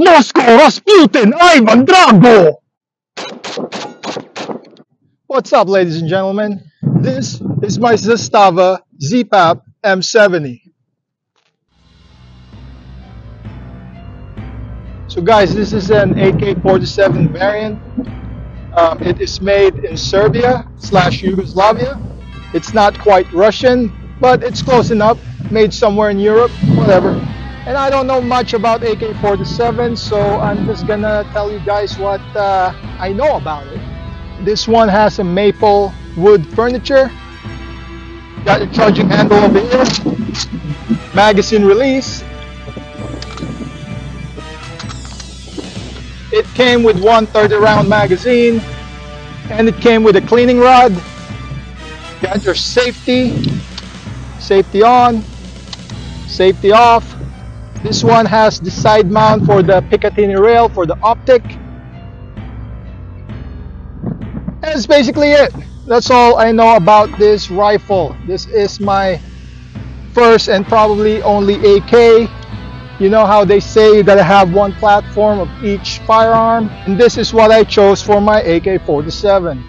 Moscow Rasputin Ivan Drago! What's up ladies and gentlemen? This is my Zastava ZPAP M70. So guys, this is an AK-47 variant. Um, it is made in Serbia slash Yugoslavia. It's not quite Russian, but it's close enough. Made somewhere in Europe, whatever. And I don't know much about AK-47, so I'm just gonna tell you guys what uh, I know about it. This one has a maple wood furniture. Got a charging handle over here. Magazine release. It came with one 30 round magazine and it came with a cleaning rod. Got your safety, safety on, safety off. This one has the side mount for the Picatinny rail for the optic. That's basically it. That's all I know about this rifle. This is my first and probably only AK you know how they say you gotta have one platform of each firearm? And this is what I chose for my AK-47.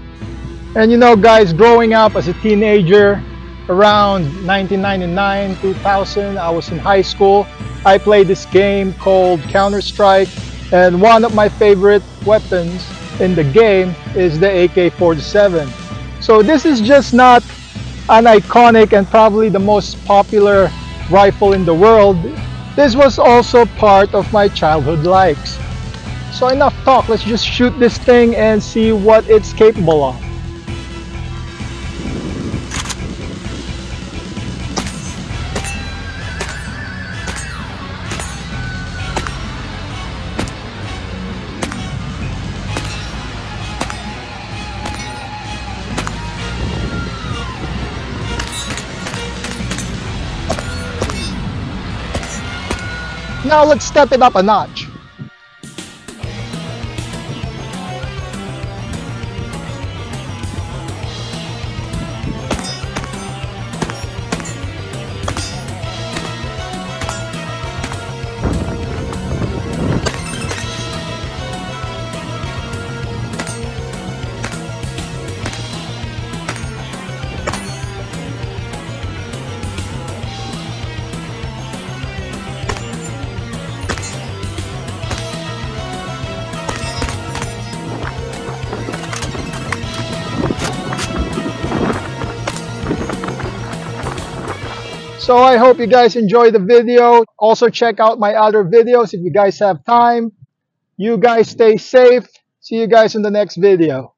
And you know guys, growing up as a teenager, around 1999, 2000, I was in high school. I play this game called Counter-Strike and one of my favorite weapons in the game is the AK-47. So this is just not an iconic and probably the most popular rifle in the world this was also part of my childhood likes. So enough talk, let's just shoot this thing and see what it's capable of. Now let's step it up a notch. So I hope you guys enjoy the video. Also check out my other videos if you guys have time. You guys stay safe. See you guys in the next video.